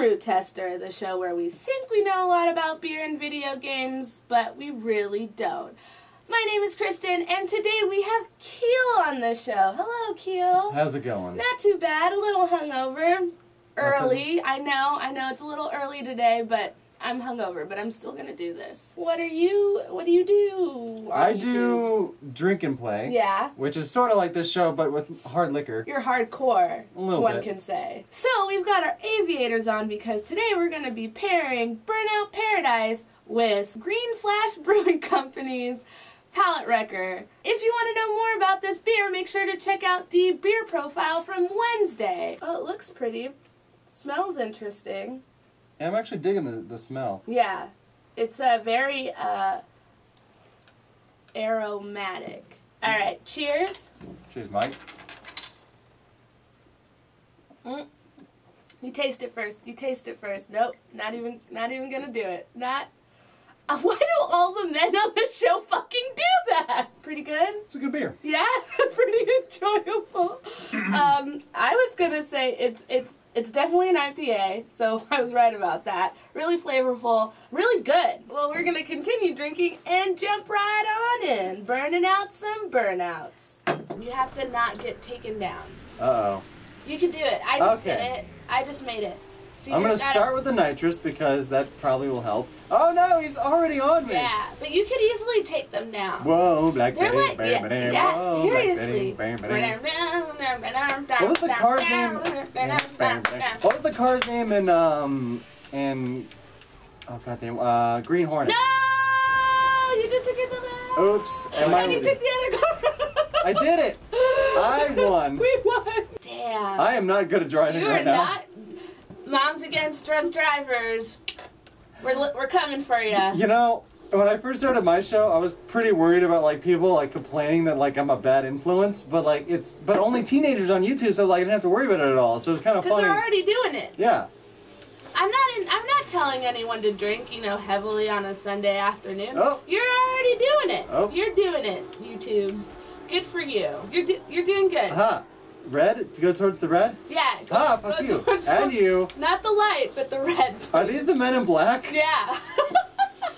Brew Tester, the show where we think we know a lot about beer and video games, but we really don't. My name is Kristin, and today we have Kiel on the show. Hello, Kiel. How's it going? Not too bad, a little hungover. Early, I know, I know it's a little early today, but I'm hungover, but I'm still gonna do this. What are you, what do you do? on I YouTubes? do drink and play. Yeah. Which is sort of like this show, but with hard liquor. You're hardcore, A little one bit. can say. So we've got our aviators on because today we're going to be pairing Burnout Paradise with Green Flash Brewing Company's Palate Wrecker. If you want to know more about this beer, make sure to check out the beer profile from Wednesday. Oh, it looks pretty. Smells interesting. Yeah, I'm actually digging the, the smell. Yeah, it's a very uh, aromatic. All right, cheers. Cheers, Mike. You taste it first. You taste it first. Nope, not even, not even gonna do it. Not. Uh, why do all the men on the show fucking do that? Pretty good. It's a good beer. Yeah, pretty enjoyable. um, I was gonna say it's it's it's definitely an IPA, so I was right about that. Really flavorful, really good. Well, we're gonna continue drinking and jump right on in, burning out some burnouts. You have to not get taken down. Uh oh. You can do it. I just did it. I just made it. So I'm gonna gotta- start with the nitrous because that probably will help. Oh no, he's already on me. Yeah, but you could easily take them down. Whoa, Black They're like, bam, yeah, bam, yeah whoa, seriously. Betty, bam, bam. What was the car's name? What was the car's name in um in oh goddamn uh Green Hornet? No! You just took yourself out. Oops. Am I, and you took the other car. I did it. I won. We won. Damn. I am not good at driving you right are now. not. Moms against drunk drivers. We're we're coming for you. You know, when I first started my show, I was pretty worried about like people like complaining that like I'm a bad influence, but like it's but only teenagers on YouTube, so like I didn't have to worry about it at all. So it was kind of Because funny. they're already doing it. Yeah. I'm not in, I'm not telling anyone to drink, you know, heavily on a Sunday afternoon. Oh. You're already doing it. Oh. You're doing it, YouTubes. Good for you. You're do, you're doing good. Aha. Red to go towards the red. Yeah. Go, Ah, go fuck you. And the- you. Not the light, but the red. Are these the men in black? Yeah.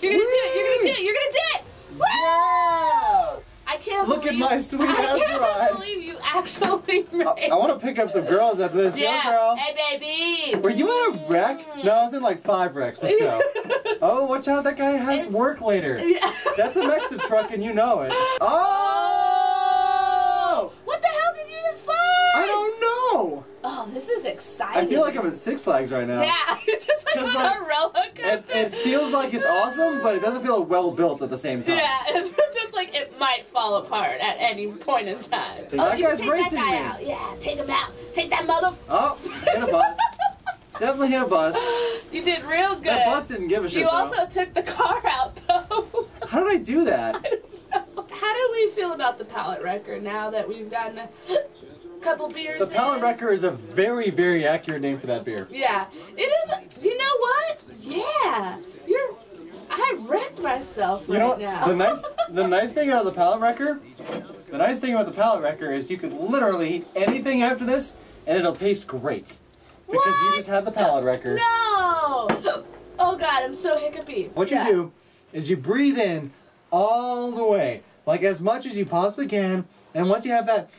you're gonna do it. You're gonna do it. You're gonna do it. Woo! Yeah. I can't Look at believe, my sweet I ass can't ride. believe you actually made. I, I want to pick up some girls after this. Yo, yeah. girl. Hey, baby. Were you in a wreck? No, I was in like five wrecks. Let's go. oh, watch out! That guy has It's- work later. Yeah. That's a Mexican truck, and you know it. Oh! What the hell did you just find? I don't know. Oh, this is exciting. I feel like I'm at Six Flags right now. Yeah, it's just like 'Cause, on like, a roller It, coaster. it feels like it's awesome, but it doesn't feel well built at the same time. yeah, it's just like it might fall apart at any point in time. Oh, that you guy's take racing that guy me. out. Yeah, take him out. Take that mother. Oh, hit a bus. Definitely hit a bus. You did real good. That bus didn't give a shit. you though. also took the car out though. How did I do that? How do we feel about the palate wrecker now that we've gotten a couple beers? The Palate in? Wrecker is a very, very accurate name for that beer. Yeah, it is. You know what? Yeah, you're. I wrecked myself You right know what? now. The nice, the nice thing about the Palate Wrecker, the nice thing about the Palate Wrecker is you could literally eat anything after this, and it'll taste great because you What? just had the Palate Wrecker. No! Oh god, I'm so hiccupy. What Yeah. you do is you breathe in all the way, like as much as you possibly can, and once you have that,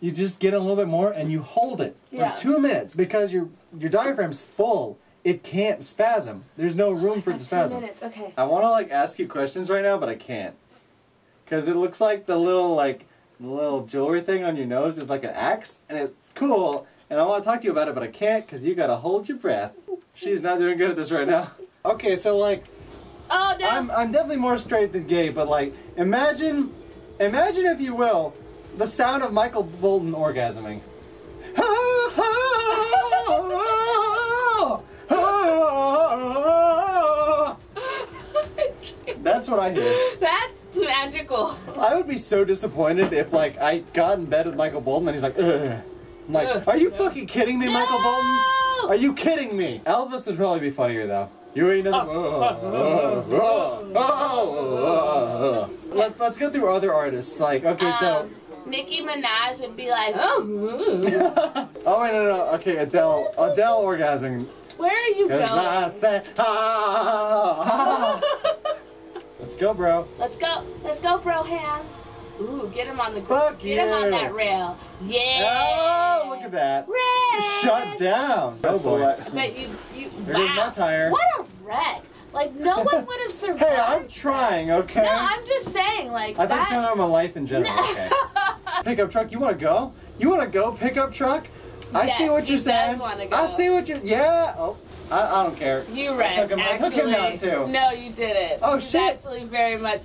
you just get a little bit more and you hold it Yeah. for two minutes because your your diaphragm's full. It can't spasm. There's no room for it to Two spasm. minutes, okay. I want to like ask you questions right now, but I can't, because it looks like the little like the little jewelry thing on your nose is like an axe, and it's cool. And I want to talk to you about it, but I can't because you gotta hold your breath. She's not doing good at this right now. Okay, so like Oh no! I'm I'm definitely more straight than gay, but like imagine imagine if you will the sound of Michael Bolton orgasming. That's what I hear. That's magical. I would be so disappointed if like I got in bed with Michael Bolton and he's like, Ugh. I'm like, are you fucking kidding me, Michael Bolton? Are you kidding me? Elvis would probably be funnier though. You ain't nothing. Ah. Ah, ah, let's let's go through other artists. Like, okay, so Um, Nicki Minaj would be like, oh. oh wait, no, no, no. Okay, Adele, Adele orgasming. Where are you Cause I going? said, ah, ah. Let's go, bro. Let's go. Let's go, bro hands. Ooh, get him on the Fuck get him on that rail. Yeah. Oh, look at that. Red. Shut down. Oh boy. But you, you. There goes my tire. What a wreck! Like no one would have survived. Hey, I'm trying, okay? No, I'm just saying, like I thought you were that. talking about my life in general. Okay. pickup truck, you want to go? You want to go, pickup truck? I see what you're saying. I see what you're. Yeah. Oh, I, I don't care. You I wrecked. took him- I took him down, too. No, you didn't. Oh, He's shit. Actually, very much.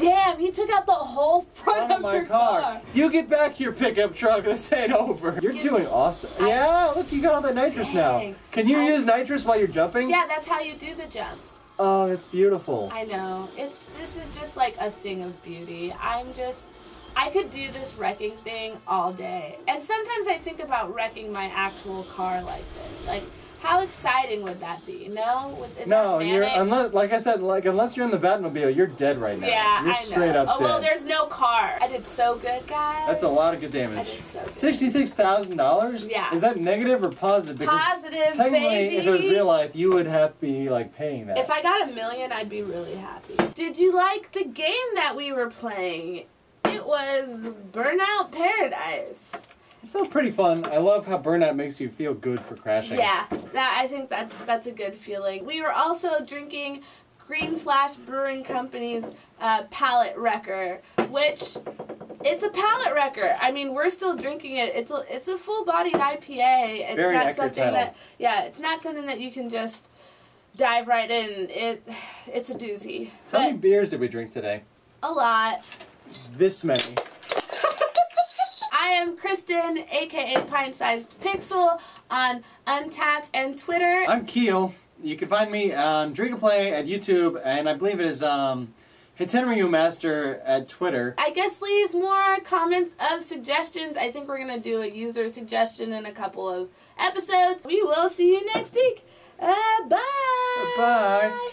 Damn, he took out the whole front, Front of my your car. You get back here, pickup truck. This ain't over. You're You- doing awesome. I- yeah, look, you got all that nitrous now. Can you I- use nitrous while you're jumping? Yeah, that's how you do the jumps. Oh, that's beautiful. I know. It's this is just like a thing of beauty. I'm just I could do this wrecking thing all day. And sometimes I think about wrecking my actual car like this. Like how exciting would that be? No? Is no, you're unless, like I said, like unless you're in the Batmobile, you're dead right now. Yeah, you're I know. straight up oh dead. well, there's no car. I did so good, guys. That's a lot of good I damage. did so good. Sixty-six thousand dollars. Yeah. Is that negative or positive? Because Positive, technically, baby. if it was real life, you would have to be like paying that. If I got a million, I'd be really happy. Did you like the game that we were playing? It was Burnout Paradise. It felt pretty fun. I love how burnout makes you feel good for crashing. Yeah, that I think that's that's a good feeling. We were also drinking Green Flash Brewing Company's uh, Palate Wrecker, which it's a palate wrecker. I mean, we're still drinking it. It's a it's a full bodied IPA. It's Very not something title. that yeah, it's not something that you can just dive right in. It it's a doozy, How many beers did we drink today? a lot. This many. I am Kristin, aka Pint Sized Pixel, on Untappd and Twitter. I'm Kiel. You can find me on Drink and Play at YouTube, and I believe it is um, Hitenryu Master at Twitter. I guess leave more comments of suggestions. I think we're gonna do a user suggestion in a couple of episodes. We will see you next week. Uh, bye. Bye.